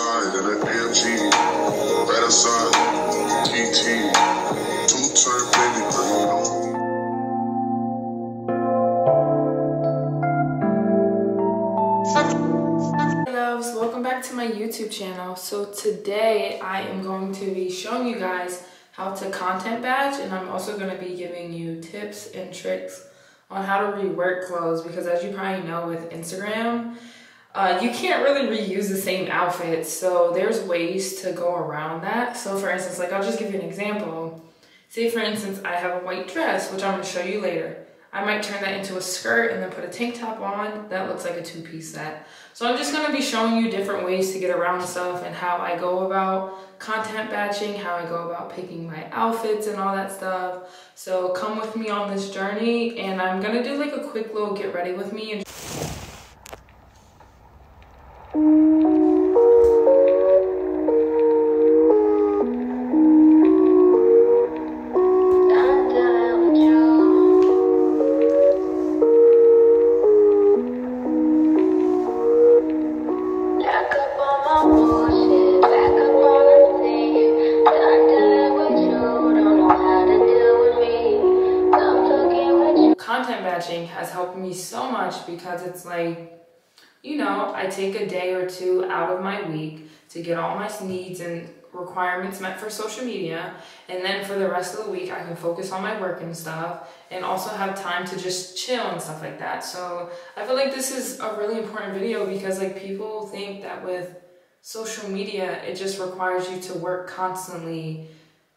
side. Right TT. Two turn baby, loves, welcome back to my YouTube channel. So today I am going to be showing you guys how to content batch and I'm also going to be giving you tips and tricks on how to rework clothes because as you probably know with Instagram, uh, you can't really reuse the same outfit, So there's ways to go around that. So for instance, like I'll just give you an example. Say for instance, I have a white dress, which I'm to show you later. I might turn that into a skirt and then put a tank top on. That looks like a two-piece set. So I'm just gonna be showing you different ways to get around stuff and how I go about content batching, how I go about picking my outfits and all that stuff. So come with me on this journey and I'm gonna do like a quick little get ready with me. It's like, you know, I take a day or two out of my week to get all my needs and requirements met for social media. And then for the rest of the week, I can focus on my work and stuff and also have time to just chill and stuff like that. So I feel like this is a really important video because like people think that with social media, it just requires you to work constantly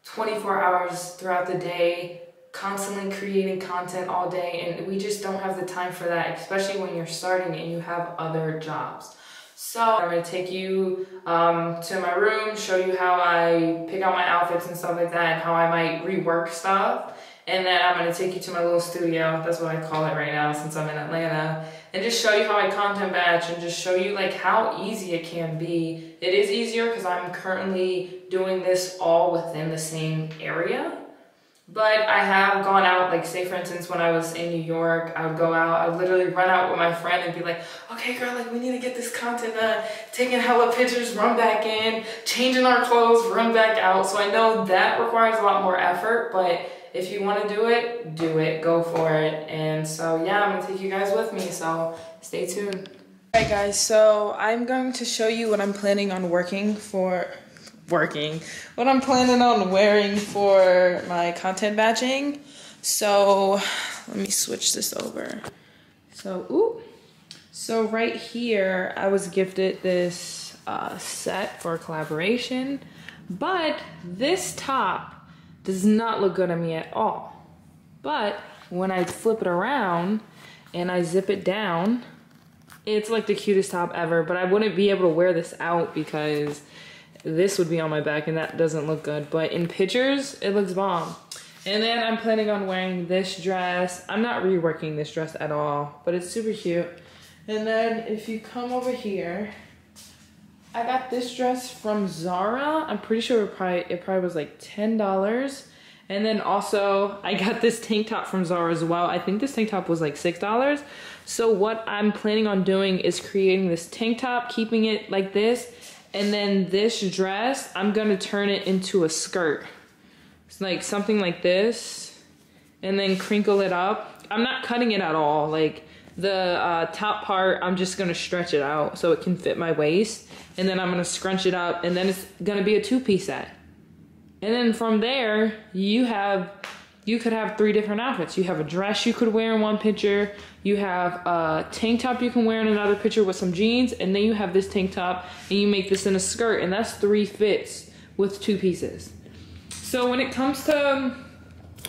24 hours throughout the day, constantly creating content all day, and we just don't have the time for that, especially when you're starting and you have other jobs. So I'm gonna take you um, to my room, show you how I pick out my outfits and stuff like that, and how I might rework stuff. And then I'm gonna take you to my little studio. That's what I call it right now since I'm in Atlanta. And just show you how I content batch and just show you like how easy it can be. It is easier because I'm currently doing this all within the same area. But I have gone out, like say for instance, when I was in New York, I would go out, I would literally run out with my friend and be like, okay girl, like we need to get this content uh, done, taking hella pictures, run back in, changing our clothes, run back out. So I know that requires a lot more effort, but if you want to do it, do it, go for it. And so yeah, I'm gonna take you guys with me, so stay tuned. Alright guys, so I'm going to show you what I'm planning on working for working. What I'm planning on wearing for my content batching. So let me switch this over. So ooh. So right here, I was gifted this uh, set for a collaboration, but this top does not look good on me at all. But when I flip it around and I zip it down, it's like the cutest top ever, but I wouldn't be able to wear this out because this would be on my back and that doesn't look good. But in pictures, it looks bomb. And then I'm planning on wearing this dress. I'm not reworking this dress at all, but it's super cute. And then if you come over here, I got this dress from Zara. I'm pretty sure it probably, it probably was like $10. And then also I got this tank top from Zara as well. I think this tank top was like $6. So what I'm planning on doing is creating this tank top, keeping it like this. And then this dress, I'm gonna turn it into a skirt. It's like something like this. And then crinkle it up. I'm not cutting it at all. Like the uh, top part, I'm just gonna stretch it out so it can fit my waist. And then I'm gonna scrunch it up and then it's gonna be a two piece set. And then from there, you have you could have three different outfits. You have a dress you could wear in one picture, you have a tank top you can wear in another picture with some jeans, and then you have this tank top and you make this in a skirt, and that's three fits with two pieces. So when it comes to um,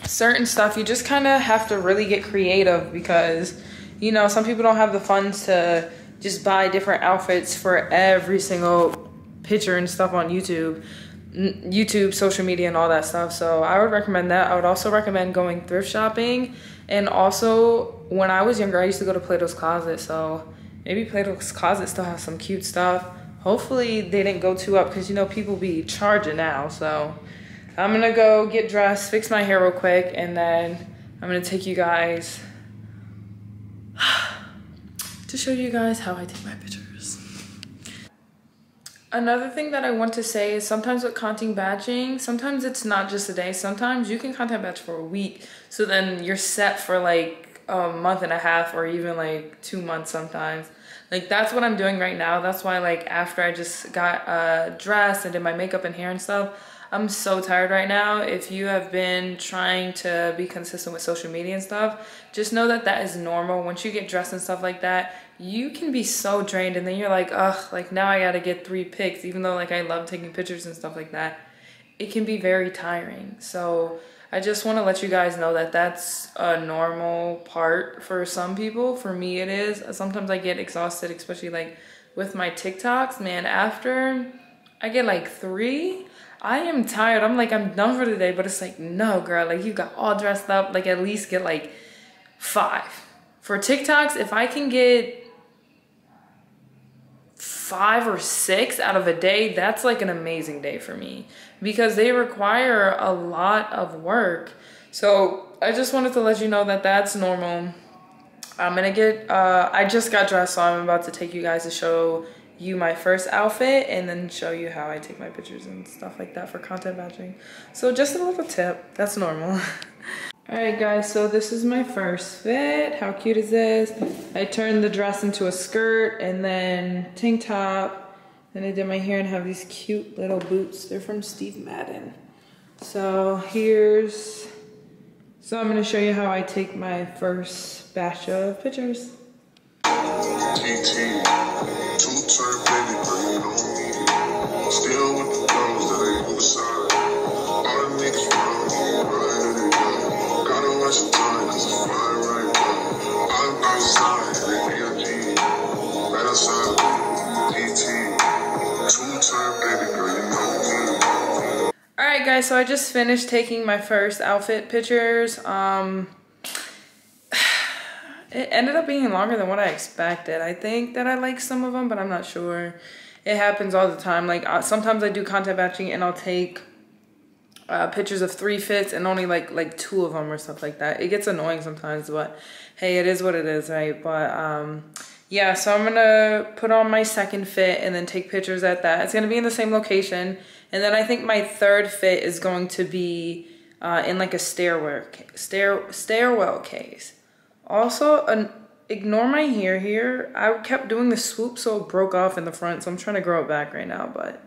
certain stuff, you just kind of have to really get creative because you know, some people don't have the funds to just buy different outfits for every single picture and stuff on YouTube. YouTube, social media, and all that stuff. So I would recommend that. I would also recommend going thrift shopping. And also, when I was younger, I used to go to Plato's Closet. So maybe Plato's Closet still has some cute stuff. Hopefully, they didn't go too up because you know people be charging now. So I'm gonna go get dressed, fix my hair real quick, and then I'm gonna take you guys to show you guys how I take my pictures. Another thing that I want to say is sometimes with content batching, sometimes it's not just a day. Sometimes you can content batch for a week. So then you're set for like a month and a half or even like two months sometimes. Like that's what I'm doing right now. That's why like after I just got uh, dressed and did my makeup and hair and stuff, I'm so tired right now. If you have been trying to be consistent with social media and stuff, just know that that is normal. Once you get dressed and stuff like that, you can be so drained and then you're like, ugh, like now I gotta get three pics, even though like I love taking pictures and stuff like that. It can be very tiring. So I just want to let you guys know that that's a normal part for some people. For me, it is. Sometimes I get exhausted, especially like with my TikToks. Man, after I get like three, I am tired. I'm like, I'm done for the day. But it's like, no, girl, like you got all dressed up. Like at least get like five. For TikToks, if I can get five or six out of a day, that's like an amazing day for me because they require a lot of work. So I just wanted to let you know that that's normal. I'm gonna get, uh, I just got dressed, so I'm about to take you guys to show you my first outfit and then show you how I take my pictures and stuff like that for content batching. So just a little tip, that's normal. All right guys, so this is my first fit. How cute is this? I turned the dress into a skirt and then tank top. Then I did my hair and have these cute little boots. They're from Steve Madden. So here's, so I'm gonna show you how I take my first batch of pictures. TT, two-turn baby girl, you know me. Still with the girls that ain't on the side. All the niggas run, right, yeah. Gotta watch the time, cause it's flying right now. I'm outside, in AMG, right outside. TT, two-turn baby girl, you know me. All right, guys. So I just finished taking my first outfit pictures. Um, it ended up being longer than what I expected. I think that I like some of them, but I'm not sure. It happens all the time. Like uh, sometimes I do content batching and I'll take uh, pictures of three fits and only like like two of them or stuff like that. It gets annoying sometimes, but hey, it is what it is, right? But um, yeah, so I'm gonna put on my second fit and then take pictures at that. It's gonna be in the same location, and then I think my third fit is going to be uh, in like a stairwell stair stairwell case. Also, an, ignore my hair here. I kept doing the swoop, so it broke off in the front, so I'm trying to grow it back right now, but.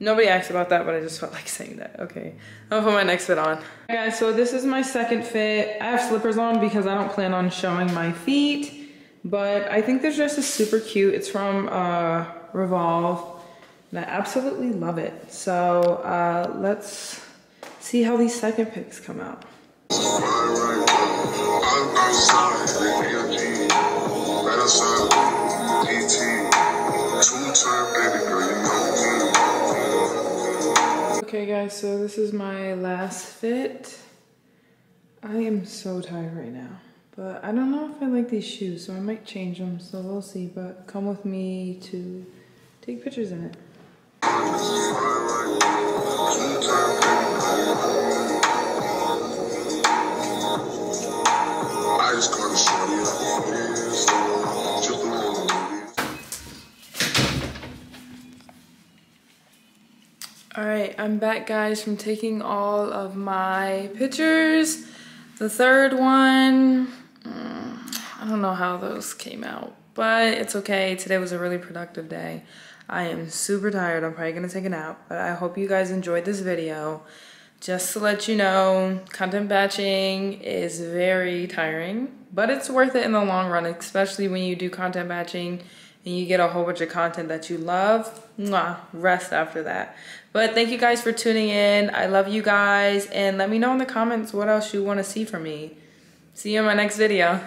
Nobody asked about that, but I just felt like saying that. Okay, I'm gonna put my next fit on. Guys, so this is my second fit. I have slippers on because I don't plan on showing my feet, but I think this dress is super cute. It's from uh, Revolve, and I absolutely love it. So uh, let's see how these second pics come out. Okay guys, so this is my last fit. I am so tired right now, but I don't know if I like these shoes, so I might change them, so we'll see, but come with me to take pictures in it. I'm back guys from taking all of my pictures. The third one, mm, I don't know how those came out, but it's okay. Today was a really productive day. I am super tired. I'm probably gonna take a nap, but I hope you guys enjoyed this video. Just to let you know, content batching is very tiring, but it's worth it in the long run, especially when you do content batching and you get a whole bunch of content that you love. Mwah, rest after that. But thank you guys for tuning in. I love you guys, and let me know in the comments what else you want to see from me. See you in my next video.